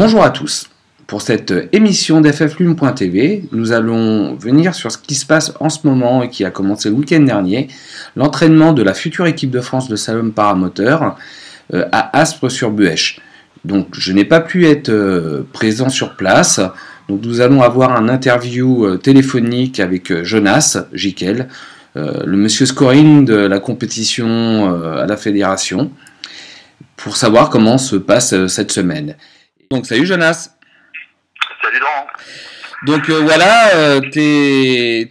Bonjour à tous. Pour cette émission d'FFLume.tv, nous allons venir sur ce qui se passe en ce moment et qui a commencé le week-end dernier, l'entraînement de la future équipe de France de slalom paramoteur euh, à Aspres-sur-Buèche. Donc je n'ai pas pu être euh, présent sur place, donc nous allons avoir un interview euh, téléphonique avec Jonas Jikel, le monsieur scoring de la compétition à la fédération, pour savoir comment se passe cette semaine. Donc salut Jonas. Salut Laurent. Donc euh, voilà, euh,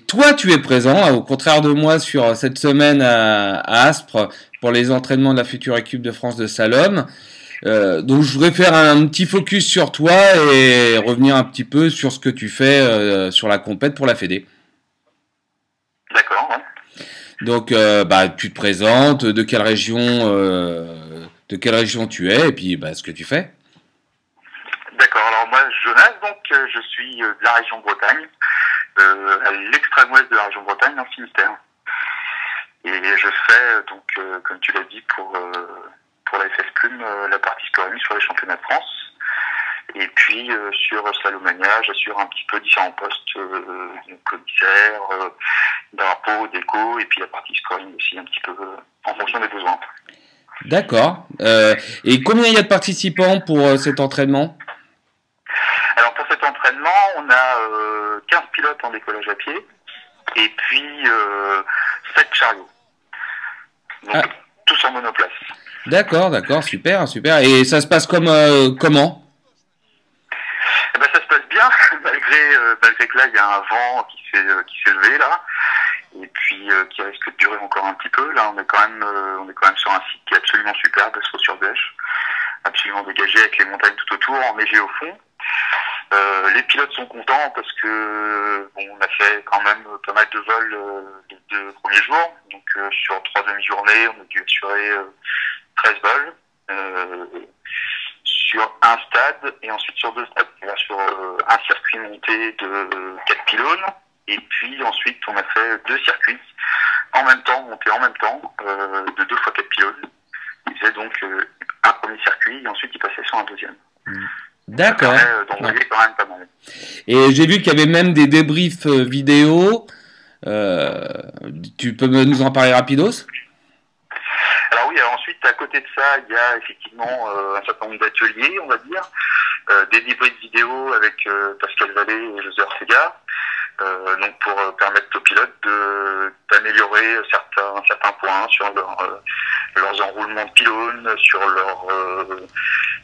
toi tu es présent, au contraire de moi sur cette semaine à, Aspre pour les entraînements de la future équipe de France de Salom. Euh, donc je voudrais faire un petit focus sur toi et revenir un petit peu sur ce que tu fais sur la compète pour la Fédé. D'accord. Donc bah, tu te présentes, de quelle région, de quelle région tu es et puis bah, ce que tu fais. Jonas, donc euh, je suis euh, de la région Bretagne, euh, à l'extrême ouest de la région Bretagne, dans le Finistère. Et je fais donc, comme tu l'as dit, pour pour la FF Plume, la partie scoring sur les championnats de France. Et puis sur Salomania, j'assure un petit peu différents postes, euh, commissaire, drapeau, déco, et puis la partie scoring aussi un petit peu en fonction des besoins. D'accord. et combien il y a de participants pour cet entraînement alors pour cet entraînement, on a 15 pilotes en décollage à pied et puis euh, 7 chariots. Donc ah. tous en monoplace. D'accord, d'accord, super, super. Et ça se passe comme euh, comment? Eh ben, Ça se passe bien, malgré, euh, malgré que là, il y a un vent qui s'est qui s'est levé là et puis qui risque de durer encore un petit peu. Là, on est quand même, on est quand même sur un site qui est absolument superbe, sur Bêche, absolument dégagé avec les montagnes tout autour, enneigé au fond. Euh, les pilotes sont contents parce que bon, on a fait quand même pas mal de vols euh, les deux premiers jours. Donc euh, sur trois demi-journées, on a dû assurer 13 vols sur un stade et ensuite sur deux stades. Sur un circuit monté de quatre pylônes et puis ensuite on a fait deux circuits en même temps, montés en même temps, de deux fois quatre pylônes. Il faisait donc un premier circuit et ensuite il passait sur un deuxième. D'accord. Et j'ai vu qu'il y avait même des débriefs euh, vidéo. Euh, tu peux nous en parler rapidos? Alors oui, ensuite, à côté de ça, il y a effectivement euh, un certain nombre d'ateliers, on va dire, des débriefs vidéo avec Pascal Vallée et José Ortega, donc pour permettre aux pilotes d'améliorer certains, certains points sur leur, leurs enroulements de pylônes, sur leur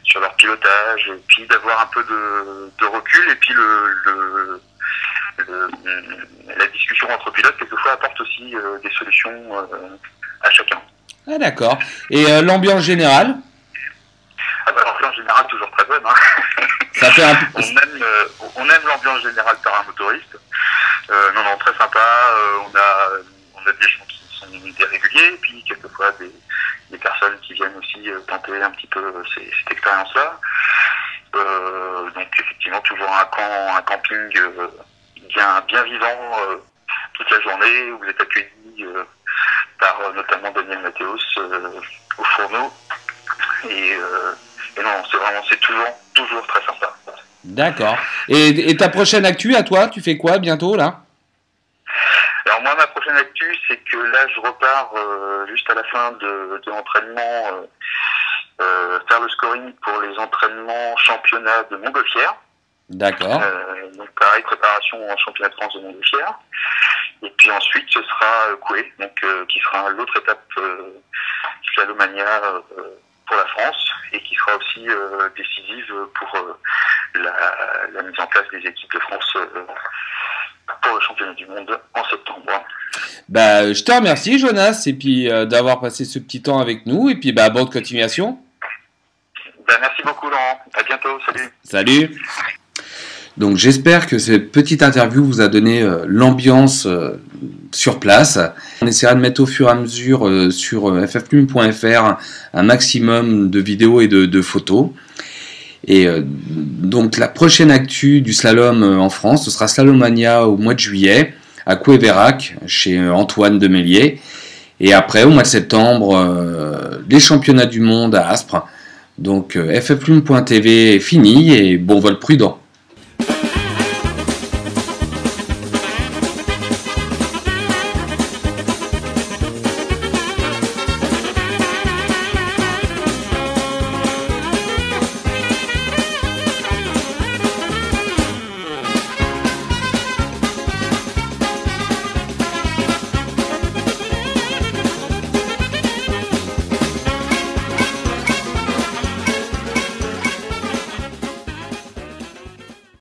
sur leur pilotage, et puis d'avoir un peu de, de, recul, et puis le, le, la discussion entre pilotes, quelquefois, apporte aussi euh, des solutions euh, à chacun. Ah d'accord. Et euh, l'ambiance générale? Ah bah, L'ambiance générale, toujours très bonne. Hein. Ça fait un... on aime, on aime l'ambiance générale par un motoriste. non, non, très sympa. on, a, on a des gens qui sont des réguliers, et puis quelquefois des, des personnes qui viennent aussi euh, tenter un petit peu euh, cette expérience-là. Euh, donc effectivement toujours un camp, un camping bien, bien vivant toute la journée. Où vous êtes accueillis par notamment Daniel Mathéos au fourneau. Et, non, c'est vraiment, c'est toujours, toujours très sympa. D'accord. Et, et, ta prochaine actu à toi, tu fais quoi bientôt là? Prochaine actu, c'est que là, je repars euh, juste à la fin de, de l'entraînement, euh, euh, faire le scoring pour les entraînements championnat de Montgolfière. D'accord. donc pareil, préparation en championnat de France de Montgolfière. Et puis ensuite, ce sera Coué, donc qui sera l'autre étape Slalomania pour la France et qui sera aussi décisive pour la, la, mise en place des équipes de France pour le championnat du monde en septembre. Bah, je te remercie Jonas et puis euh, d'avoir passé ce petit temps avec nous et puis bah, bonne continuation. Bah, merci beaucoup Laurent, à bientôt, salut. Salut. Donc j'espère que cette petite interview vous a donné euh, l'ambiance euh, sur place. On essaiera de mettre au fur et à mesure sur ffplume.fr un maximum de vidéos et de, de photos. Et euh, donc la prochaine actu du slalom euh, en France, ce sera Slalomania au mois de juillet à Couévérac chez euh, Antoine Demélier. Et après, au mois de septembre, les championnats du monde à Aspres Donc fflune.tv est fini et bon vol prudent.